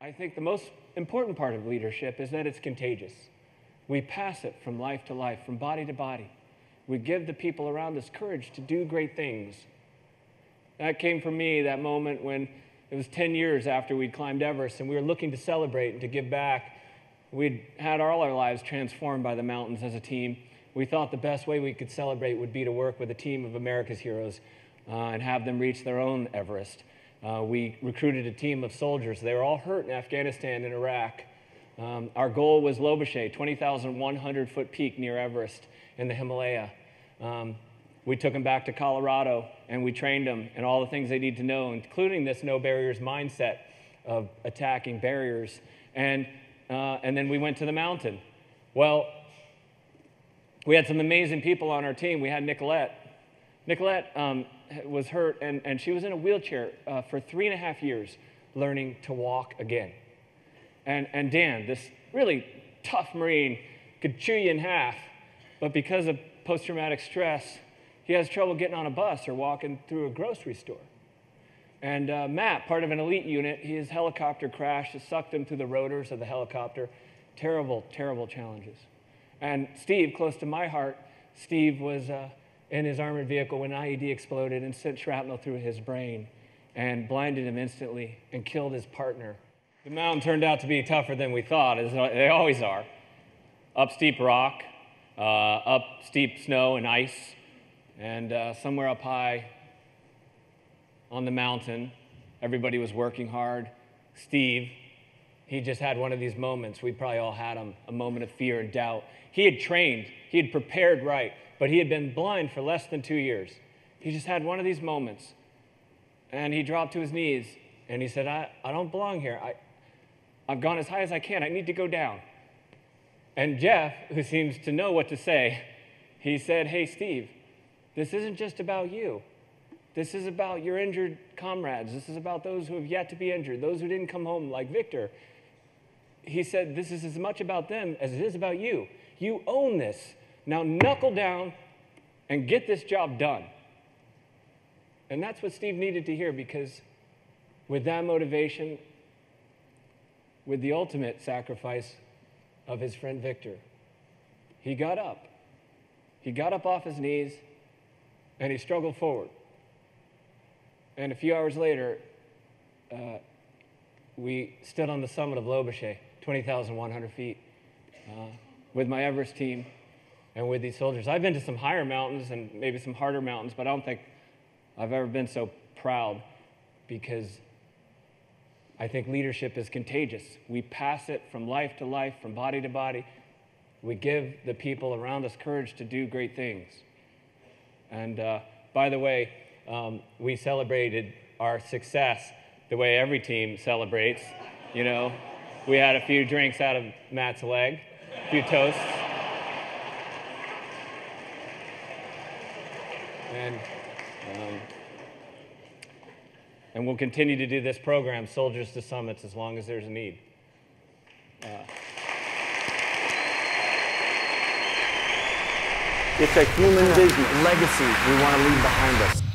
I think the most important part of leadership is that it's contagious. We pass it from life to life, from body to body. We give the people around us courage to do great things. That came for me, that moment when it was 10 years after we'd climbed Everest and we were looking to celebrate and to give back. We'd had all our lives transformed by the mountains as a team. We thought the best way we could celebrate would be to work with a team of America's heroes uh, and have them reach their own Everest. Uh, we recruited a team of soldiers. They were all hurt in Afghanistan and Iraq. Um, our goal was Lobuche, 20,100 foot peak near Everest in the Himalaya. Um, we took them back to Colorado and we trained them in all the things they need to know, including this no barriers mindset of attacking barriers. And, uh, and then we went to the mountain. Well, we had some amazing people on our team. We had Nicolette. Nicolette um, was hurt and, and she was in a wheelchair uh, for three and a half years learning to walk again. And, and Dan, this really tough Marine, could chew you in half, but because of post traumatic stress, he has trouble getting on a bus or walking through a grocery store. And uh, Matt, part of an elite unit, his helicopter crashed, it sucked him through the rotors of the helicopter. Terrible, terrible challenges. And Steve, close to my heart, Steve was uh, in his armored vehicle when an IED exploded and sent shrapnel through his brain and blinded him instantly and killed his partner. The mountain turned out to be tougher than we thought, as they always are. Up steep rock, uh, up steep snow and ice, and uh, somewhere up high on the mountain, everybody was working hard. Steve, he just had one of these moments. We probably all had him a moment of fear and doubt. He had trained, he had prepared right, but he had been blind for less than two years. He just had one of these moments. And he dropped to his knees and he said, I, I don't belong here. I, I've gone as high as I can. I need to go down. And Jeff, who seems to know what to say, he said, Hey, Steve, this isn't just about you. This is about your injured comrades. This is about those who have yet to be injured, those who didn't come home, like Victor. He said, This is as much about them as it is about you. You own this. Now knuckle down and get this job done. And that's what Steve needed to hear because with that motivation, with the ultimate sacrifice of his friend Victor, he got up. He got up off his knees and he struggled forward. And a few hours later, uh, we stood on the summit of Lobuche, 20,100 feet, uh, with my Everest team and with these soldiers. I've been to some higher mountains and maybe some harder mountains, but I don't think I've ever been so proud because I think leadership is contagious. We pass it from life to life, from body to body. We give the people around us courage to do great things. And uh, by the way, um, we celebrated our success the way every team celebrates. You know, we had a few drinks out of Matt's leg, a few toasts. And, um, and we'll continue to do this program, Soldiers to Summits, as long as there's a need. Uh, It's a human legacy we want to leave behind us.